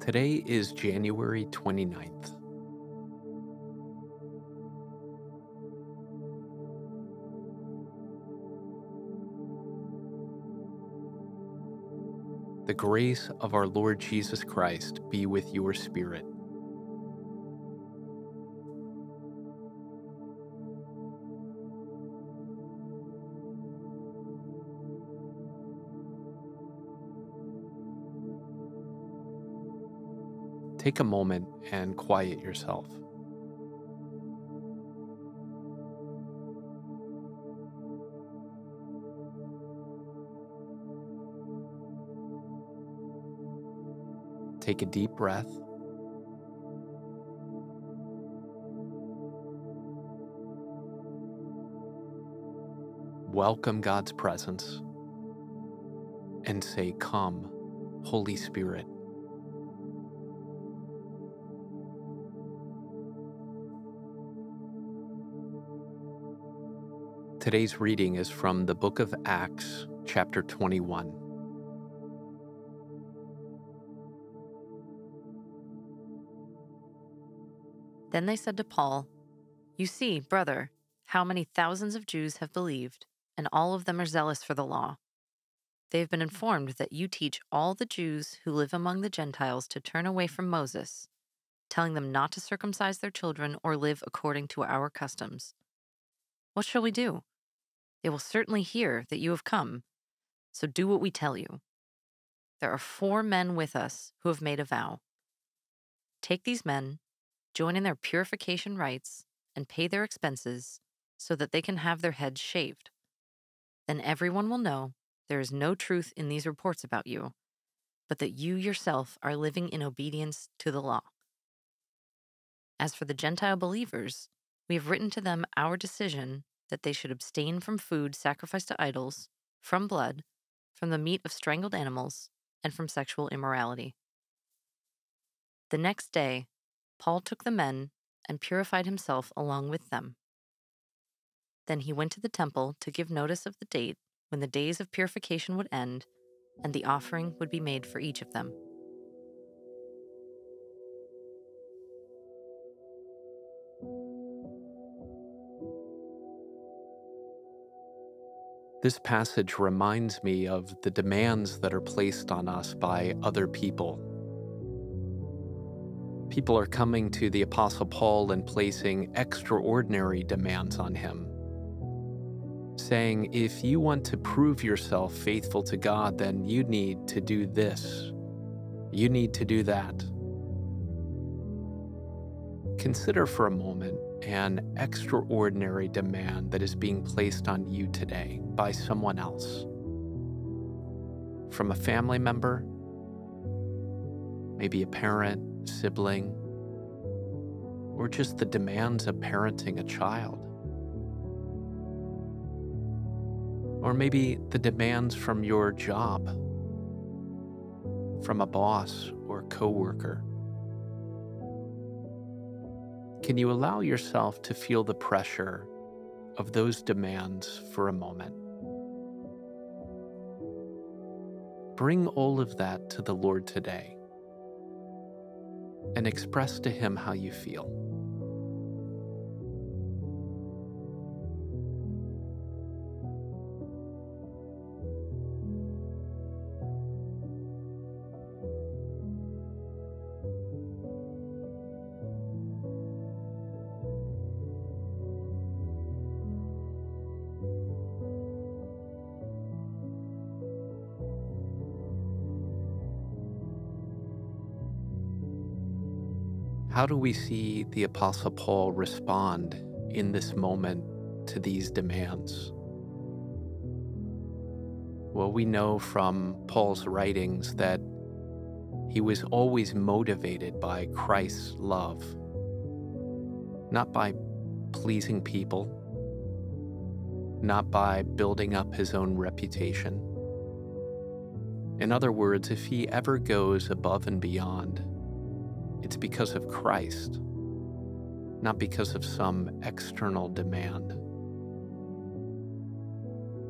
Today is January 29th. The grace of our Lord Jesus Christ be with your spirit. Take a moment and quiet yourself. Take a deep breath. Welcome God's presence and say, Come, Holy Spirit. Today's reading is from the book of Acts, chapter 21. Then they said to Paul, You see, brother, how many thousands of Jews have believed, and all of them are zealous for the law. They have been informed that you teach all the Jews who live among the Gentiles to turn away from Moses, telling them not to circumcise their children or live according to our customs. What shall we do? They will certainly hear that you have come, so do what we tell you. There are four men with us who have made a vow. Take these men join in their purification rites, and pay their expenses so that they can have their heads shaved. Then everyone will know there is no truth in these reports about you, but that you yourself are living in obedience to the law. As for the Gentile believers, we have written to them our decision that they should abstain from food sacrificed to idols, from blood, from the meat of strangled animals, and from sexual immorality. The next day, Paul took the men and purified himself along with them. Then he went to the temple to give notice of the date when the days of purification would end and the offering would be made for each of them. This passage reminds me of the demands that are placed on us by other people People are coming to the Apostle Paul and placing extraordinary demands on him, saying, If you want to prove yourself faithful to God, then you need to do this. You need to do that. Consider for a moment an extraordinary demand that is being placed on you today by someone else. From a family member, maybe a parent, sibling, or just the demands of parenting a child. Or maybe the demands from your job, from a boss or coworker. Can you allow yourself to feel the pressure of those demands for a moment? Bring all of that to the Lord today and express to Him how you feel. How do we see the Apostle Paul respond in this moment to these demands? Well, we know from Paul's writings that he was always motivated by Christ's love, not by pleasing people, not by building up his own reputation. In other words, if he ever goes above and beyond it's because of Christ, not because of some external demand.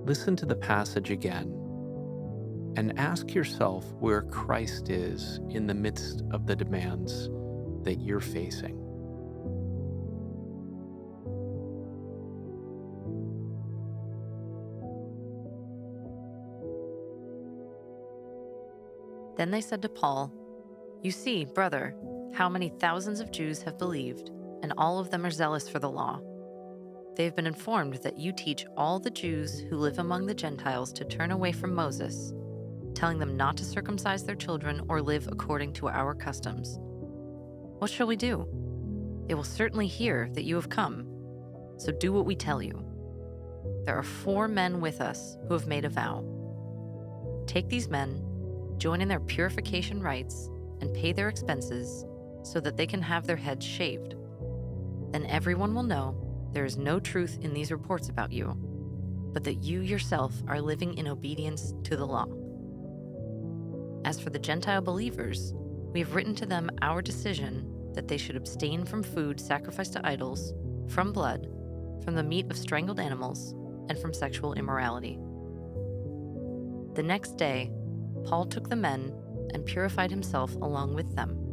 Listen to the passage again and ask yourself where Christ is in the midst of the demands that you're facing. Then they said to Paul, You see, brother, how many thousands of Jews have believed, and all of them are zealous for the law. They have been informed that you teach all the Jews who live among the Gentiles to turn away from Moses, telling them not to circumcise their children or live according to our customs. What shall we do? They will certainly hear that you have come, so do what we tell you. There are four men with us who have made a vow. Take these men join in their purification rites, and pay their expenses so that they can have their heads shaved. Then everyone will know there is no truth in these reports about you, but that you yourself are living in obedience to the law. As for the Gentile believers, we have written to them our decision that they should abstain from food sacrificed to idols, from blood, from the meat of strangled animals, and from sexual immorality. The next day, Paul took the men and purified himself along with them.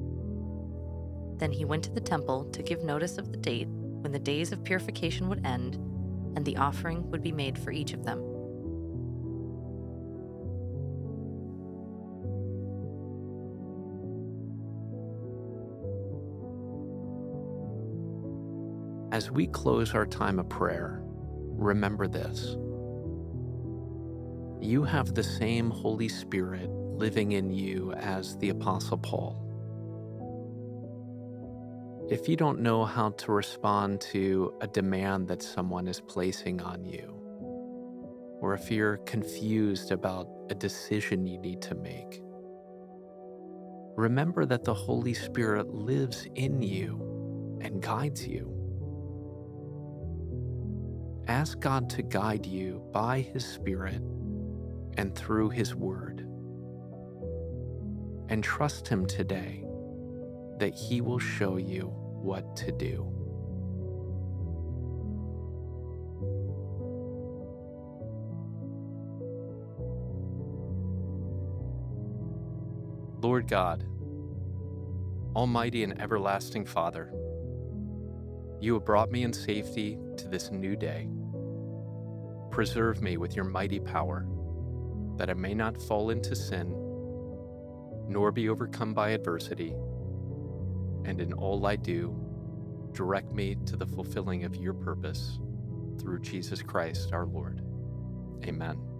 Then he went to the temple to give notice of the date when the days of purification would end and the offering would be made for each of them. As we close our time of prayer, remember this you have the same Holy Spirit living in you as the Apostle Paul. If you don't know how to respond to a demand that someone is placing on you, or if you're confused about a decision you need to make, remember that the Holy Spirit lives in you and guides you. Ask God to guide you by His Spirit and through His Word. And trust Him today that He will show you what to do. Lord God, Almighty and everlasting Father, you have brought me in safety to this new day. Preserve me with your mighty power that I may not fall into sin, nor be overcome by adversity, and in all I do, direct me to the fulfilling of your purpose through Jesus Christ our Lord. Amen.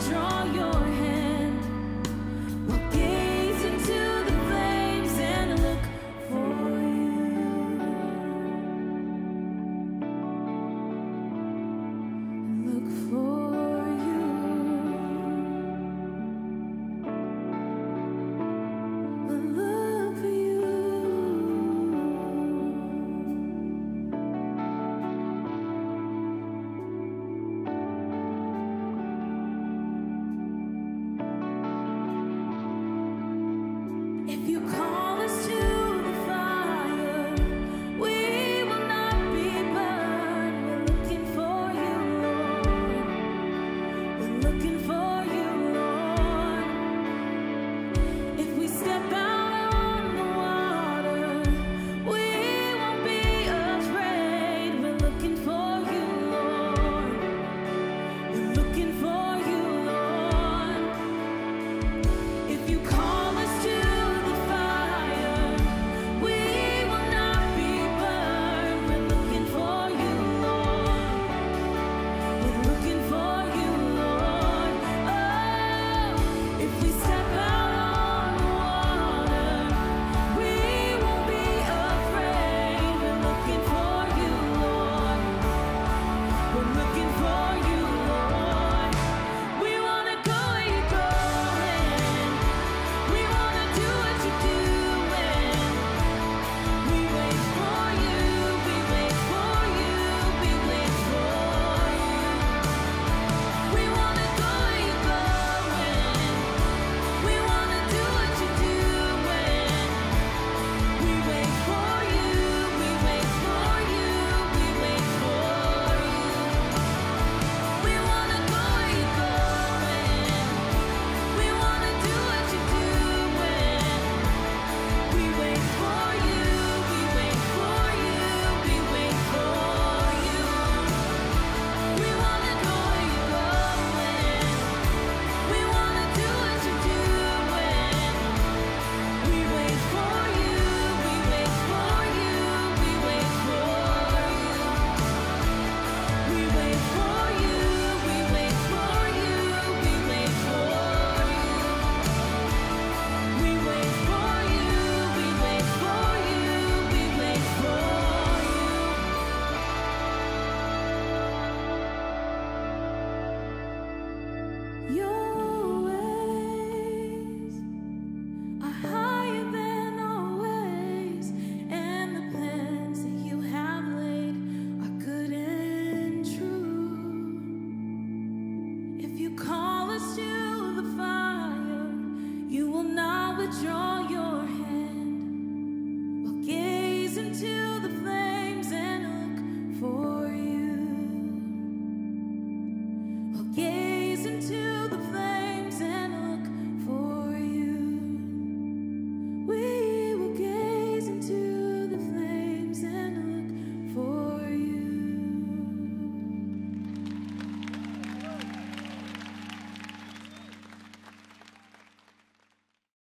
drawn